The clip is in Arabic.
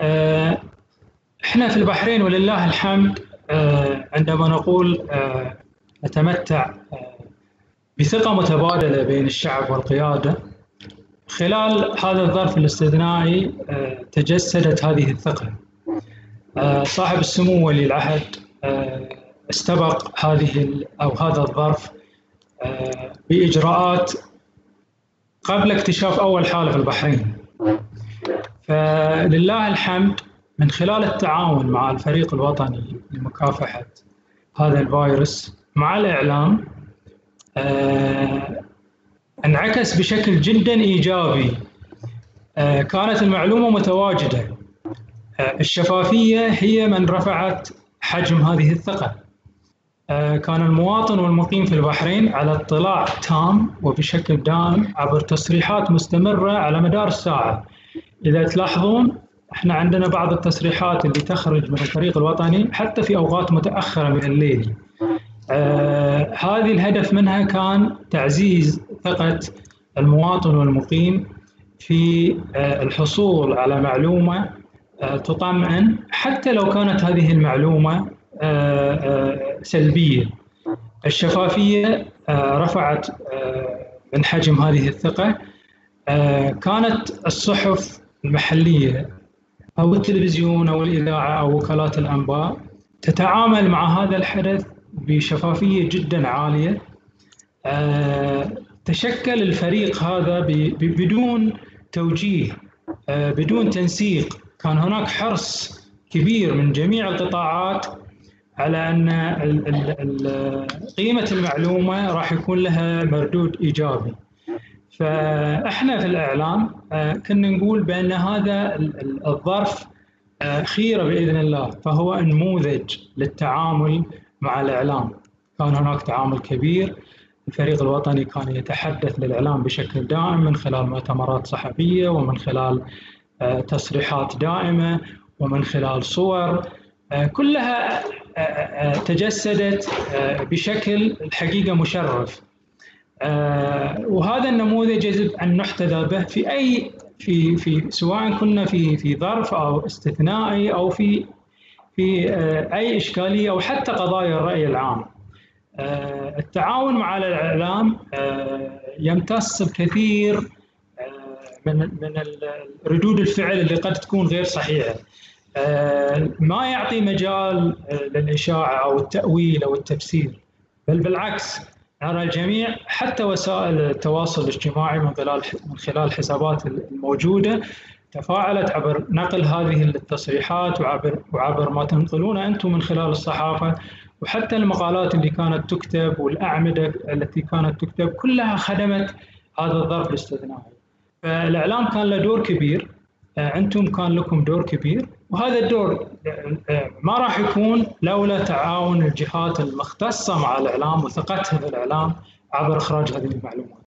آه، إحنا في البحرين ولله الحمد آه، عندما نقول آه، نتمتع بثقة متبادلة بين الشعب والقيادة خلال هذا الظرف الاستثنائي تجسدت هذه الثقة. صاحب السمو ولي العهد استبق هذه أو هذا الظرف بإجراءات قبل اكتشاف أول حالة في البحرين. فلله الحمد من خلال التعاون مع الفريق الوطني لمكافحة هذا الفيروس مع الإعلام آه انعكس بشكل جدا إيجابي آه كانت المعلومة متواجدة آه الشفافية هي من رفعت حجم هذه الثقة. كان المواطن والمقيم في البحرين على اطلاع تام وبشكل دائم عبر تصريحات مستمرة على مدار الساعة إذا تلاحظون إحنا عندنا بعض التصريحات اللي تخرج من الفريق الوطني حتى في أوقات متأخرة من الليل. آه هذه الهدف منها كان تعزيز ثقة المواطن والمقيم في آه الحصول على معلومة آه تطمئن حتى لو كانت هذه المعلومة آه آه سلبية. الشفافية آه رفعت آه من حجم هذه الثقة آه كانت الصحف المحلية أو التلفزيون أو الإذاعة أو وكالات الأنباء تتعامل مع هذا الحدث بشفافية جدا عالية. آه، تشكل الفريق هذا بدون توجيه آه، بدون تنسيق. كان هناك حرص كبير من جميع القطاعات على أن قيمة المعلومة راح يكون لها مردود إيجابي. فاحنا في الإعلام آه، كنا نقول بأن هذا الظرف آه، خيره بإذن الله فهو نموذج للتعامل مع الإعلام. كان هناك تعامل كبير الفريق الوطني كان يتحدث للإعلام بشكل دائم من خلال مؤتمرات صحفية ومن خلال آه، تصريحات دائمة ومن خلال صور كلها تجسدت بشكل الحقيقة مشرف. وهذا النموذج يجب أن نحتذى به في اي في في سواء كنا في في ظرف أو استثنائي أو في في آه، أي إشكالية أو حتى قضايا الرأي العام. آه، التعاون مع الإعلام يمتص بكثير من من ردود الفعل اللي قد تكون غير صحيحة. ما يعطي مجال للإشاعة أو التأويل أو التفسير بل بالعكس نرى الجميع حتى وسائل التواصل الاجتماعي من خلال من خلال الحسابات الموجودة تفاعلت عبر نقل هذه التصريحات وعبر وعبر ما تنقلونه أنتم من خلال الصحافة وحتى المقالات اللي كانت تكتب والأعمدة التي كانت تكتب كلها خدمت هذا الظرف الاستثنائي. فالإعلام كان له دور كبير أنتم كان لكم دور كبير وهذا الدور آه، ما راح يكون لولا تعاون الجهات المختصة مع الإعلام وثقتها في الإعلام عبر إخراج هذه المعلومات.